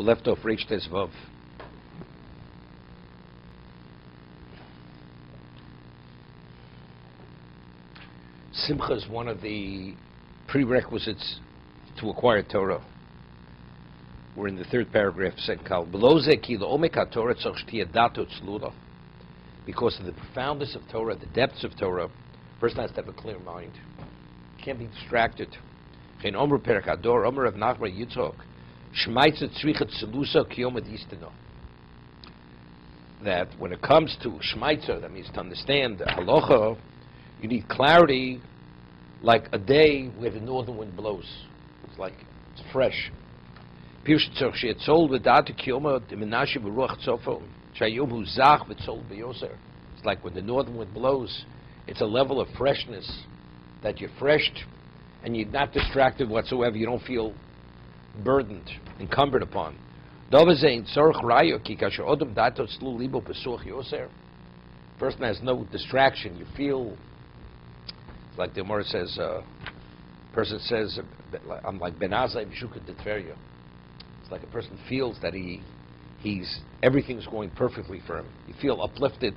We left off Reish Tes Vav. Simcha is one of the prerequisites to acquire Torah. We're in the third paragraph, second column. Below tzlula. Because of the profoundness of Torah, the depths of Torah, person has to have a clear mind. Can't be distracted. That when it comes to shmaitza, that means to understand halacha, you need clarity like a day where the northern wind blows. It's like, it's fresh. Pirush tzorch she'etzol v'data kiyoma d'menashe v'ruach tzofo, shayom hu zach v'tzol v'yoser. It's like when the northern wind blows, it's a level of freshness that you're freshed and you're not distracted whatsoever. You don't feel burdened, encumbered upon. Person has no distraction. You feel, like the Gemara says, uh, person says, I'm like Benazai B'shuka Detveria. It's like a person feels that he, he's, everything's going perfectly for him. You feel uplifted.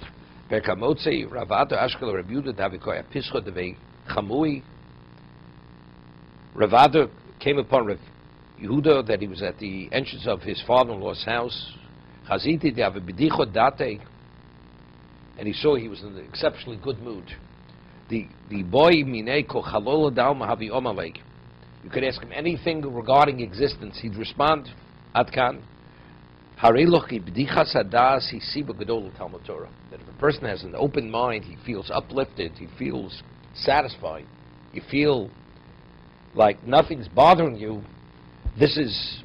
Davikoya. Ravada came upon Yehuda that he was at the entrance of his father-in-law's house. Chaziti de date, and he saw he was in an exceptionally good mood. The the boy mineko chalola dalma havi omalek. You could ask him anything regarding existence, he'd respond, Atkan. Harelochi b'dichas hadas hisiba gadol Talmud Torah. That if a person has an open mind, he feels uplifted, he feels satisfied, you feel like nothing's bothering you, this is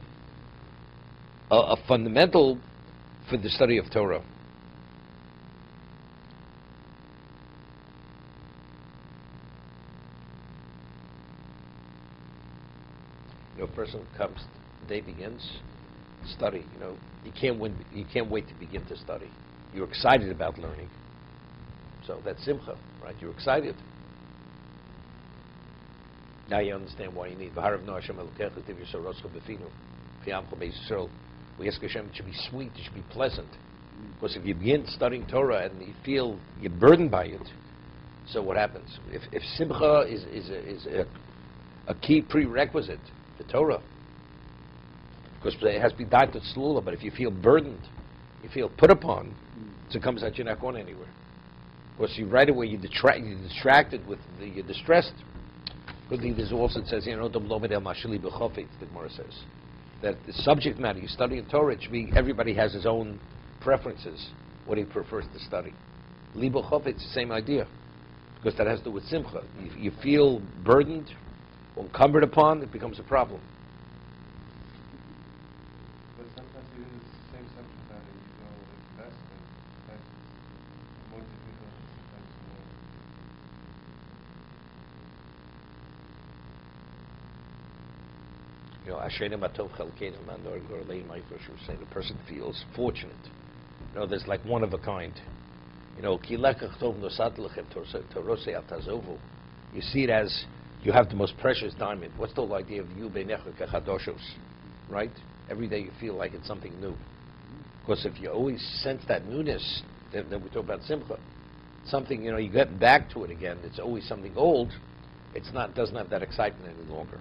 a, a fundamental for the study of Torah. You know, a person comes, the day begins, study. You know, you can't win, you can't wait to begin to study. You're excited about learning. So that's simcha, right? You're excited. Now you understand why you need We ask Hashem it should be sweet, it should be pleasant. Because if you begin studying Torah and you feel you're burdened by it, so what happens? If, if Simcha is, is, a, is a, a key prerequisite to Torah, because it has to be died to slula, but if you feel burdened, you feel put upon, it comes out you're not going anywhere. Because you right away you detract, you're distracted with the, you're distressed because there's also, it says, you know, the Gemara says, that the subject matter, you study in Torah, be, everybody has his own preferences, what he prefers to study. Libo it's the same idea, because that has to do with simcha. You, you feel burdened, or encumbered upon, it becomes a problem. You know, Ashena Matov Chalkeinu Mandor Gorlei was saying the person feels fortunate. You know, there's like one of a kind. You know. You see it as you have the most precious diamond. What's the whole idea of you Beinecha Kechadoshos? Right? Every day you feel like it's something new. Because if you always sense that newness, then, then we talk about Simcha. Something, you know, you get back to it again, it's always something old. It's not, doesn't have that excitement any longer.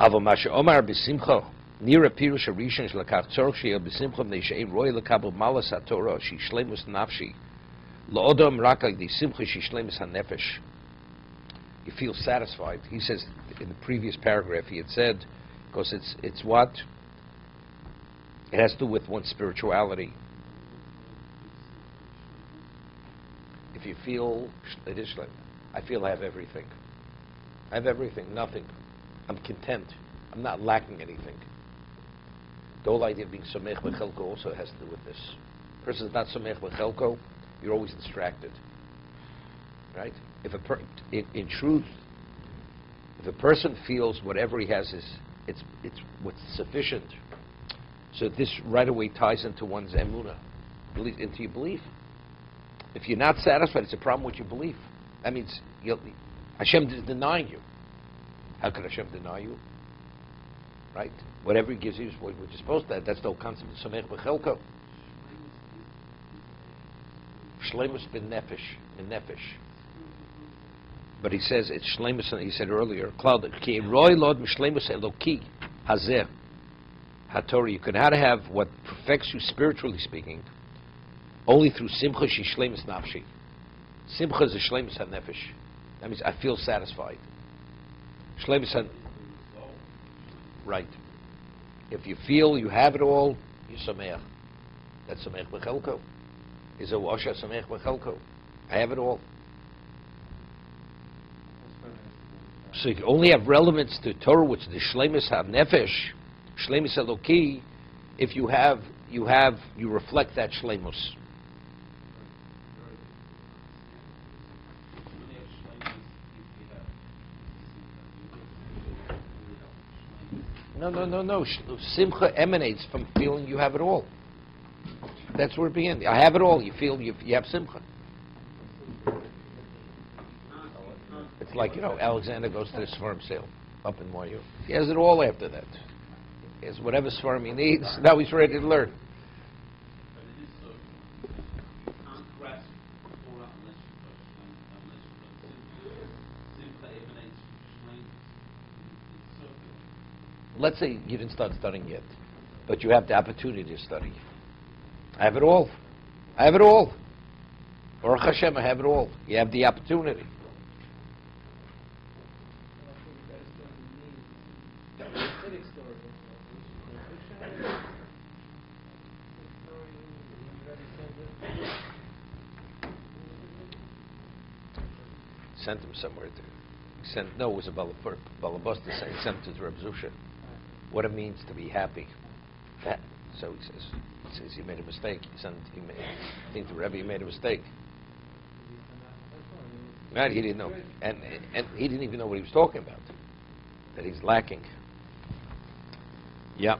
אבל מה שאומר בשמחו, נראה פירוש הראשון שלקח צורך שיהיה בשמחו מפני שאין רואה לקבל מעלס התורה שהיא שלמוס נפשי, לאודם רק על ידי שמחה שהיא שלמוס הנפש. You feel satisfied. He says in the previous paragraph he had said, because it's it's what it has to do with one's spirituality. If you feel it is I feel I have everything. I have everything, nothing. I'm content. I'm not lacking anything. The whole idea of being somech v'chelko also has to do with this. A person is not somech v'chelko, you're always distracted. Right? If a per- in, in, truth, if a person feels whatever he has is it's it's what's sufficient, so this right away ties into one's emuna, into your belief. If you're not satisfied, it's a problem with your belief. That means Hashem is denying you. How could Hashem deny you? right? Whatever he gives you is what you're supposed to. Have. That's the whole concept of samech b'chelko. Shlemus bin nefesh, bin nefesh. But he says it's shlemus. He said earlier, cloud ki roy lod mishlemus eloki hazeh haTorah. You can how to have what perfects you spiritually speaking, only through simcha she shlemus nafshi. Simcha is a shlemus nefesh. That means I feel satisfied. Shlemus han- right. If you feel you have it all, you're sameach. That's sameach b'chelko. Is a washa sameach b'chelko. I have it all. So you only have relevance to Torah, which is the shlemus ha-nefesh, shlemus eloki, if you have, you have, you reflect that shlemus. No, no, no, no. Simcha emanates from feeling you have it all. That's where it begins. I have it all. You feel you, you have simcha. It's like, you know, Alexander goes to the Swarm sale up in Moyu. He has it all after that. He has whatever Swarm he needs. Now he's ready to learn. But it is so. You can't grasp Torah unless you touch Shem, unless you touch Simcha. Simcha emanates from Shem. It's circular. Let's say you didn't start studying yet, but you have the opportunity to study. I have it all. I have it all. Baruch Hashem, I have it all. You have the opportunity. Sent him somewhere to. Sent no, it was a Balabusta saying sent it to Reb Zusha. What it means to be happy. So he says, he says he made a mistake. He said, He made. I think the Rebbe made a mistake. Right, he didn't know, and and he didn't even know what he was talking about. That he's lacking. Yeah.